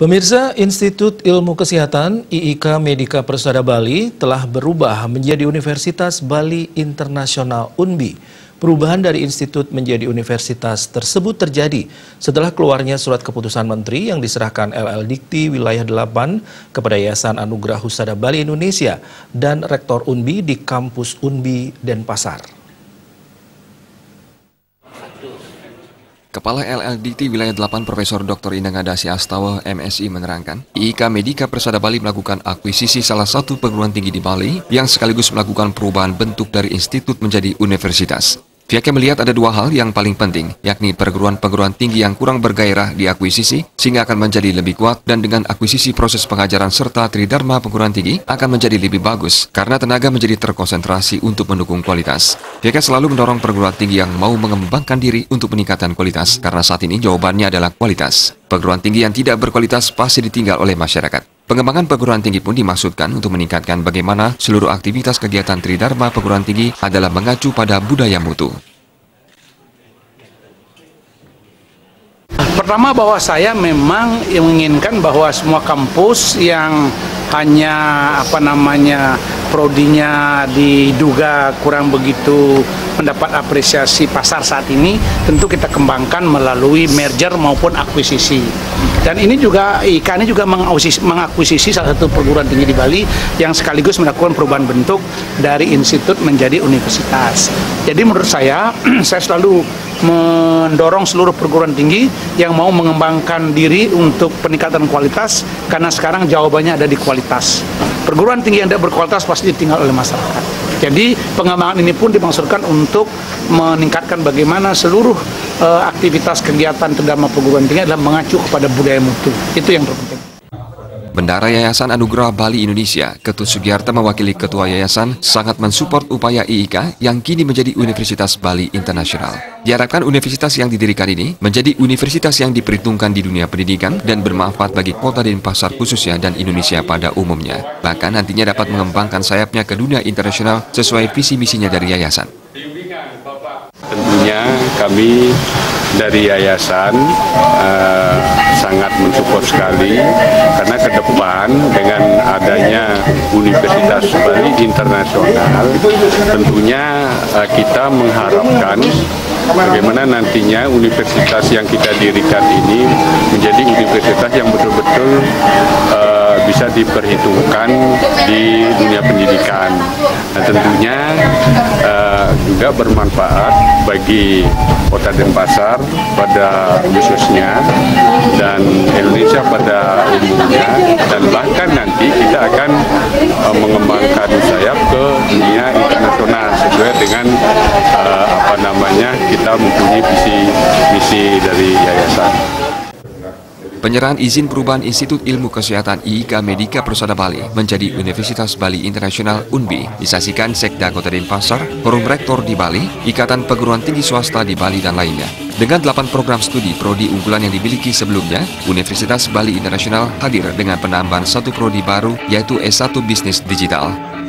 Pemirsa Institut Ilmu Kesehatan IIK Medika Persada Bali telah berubah menjadi Universitas Bali Internasional UNBI. Perubahan dari institut menjadi universitas tersebut terjadi setelah keluarnya surat keputusan menteri yang diserahkan LL Dikti Wilayah 8 kepada Yayasan Anugerah Husada Bali Indonesia dan Rektor UNBI di kampus UNBI Denpasar. Kepala LLDT Wilayah 8 Profesor Dr. Indah Ngadasi Astawa MSI menerangkan, IIK Medika Persada Bali melakukan akuisisi salah satu perguruan tinggi di Bali yang sekaligus melakukan perubahan bentuk dari institut menjadi universitas. Pihaknya melihat ada dua hal yang paling penting, yakni perguruan-perguruan tinggi yang kurang bergairah di akuisisi, sehingga akan menjadi lebih kuat, dan dengan akuisisi proses pengajaran serta tridharma perguruan tinggi akan menjadi lebih bagus, karena tenaga menjadi terkonsentrasi untuk mendukung kualitas. Pihaknya selalu mendorong perguruan tinggi yang mau mengembangkan diri untuk meningkatkan kualitas, karena saat ini jawabannya adalah kualitas. Perguruan tinggi yang tidak berkualitas pasti ditinggal oleh masyarakat. Pengembangan perguruan tinggi pun dimaksudkan untuk meningkatkan bagaimana seluruh aktivitas kegiatan Tridharma perguruan tinggi adalah mengacu pada budaya mutu. Pertama bahwa saya memang menginginkan bahwa semua kampus yang hanya apa namanya prodinya diduga kurang begitu mendapat apresiasi pasar saat ini tentu kita kembangkan melalui merger maupun akuisisi. Dan ini juga IKA ini juga mengakuisisi salah satu perguruan tinggi di Bali yang sekaligus melakukan perubahan bentuk dari institut menjadi universitas. Jadi menurut saya saya selalu mendorong seluruh perguruan tinggi yang mau mengembangkan diri untuk peningkatan kualitas karena sekarang jawabannya ada di kualitas perguruan tinggi yang tidak berkualitas pasti ditinggal oleh masyarakat. Jadi pengembangan ini pun dimaksudkan untuk meningkatkan bagaimana seluruh uh, aktivitas kegiatan terutama perguruan tinggi adalah mengacu kepada budaya mutu. Itu yang terpenting. Bendara Yayasan Anugerah Bali Indonesia, Ketut Sugiarta mewakili Ketua Yayasan, sangat mensupport upaya IIK yang kini menjadi Universitas Bali Internasional. Diharapkan universitas yang didirikan ini menjadi universitas yang diperhitungkan di dunia pendidikan dan bermanfaat bagi kota Denpasar khususnya dan Indonesia pada umumnya. Bahkan nantinya dapat mengembangkan sayapnya ke dunia internasional sesuai visi misinya dari yayasan. Tentunya kami dari yayasan uh, sangat mensupport sekali karena ke depan dengan adanya Universitas Bali Internasional tentunya uh, kita mengharapkan bagaimana nantinya universitas yang kita dirikan ini menjadi universitas yang betul-betul uh, bisa diperhitungkan di dunia pendidikan. Nah, tentunya uh, juga bermanfaat bagi Kota Denpasar pada khususnya dan Indonesia pada umumnya dan bahkan nanti kita akan uh, mengembangkan sayap ke dunia internasional sesuai dengan uh, apa namanya kita mempunyai visi misi dari yayasan. Penyerahan izin perubahan Institut Ilmu Kesehatan IIK Medika Persada Bali menjadi Universitas Bali Internasional UNBI disaksikan Sekda Kota Denpasar, Forum Rektor di Bali, Ikatan Perguruan Tinggi Swasta di Bali dan lainnya. Dengan 8 program studi prodi unggulan yang dimiliki sebelumnya, Universitas Bali Internasional hadir dengan penambahan satu prodi baru yaitu S1 Bisnis Digital.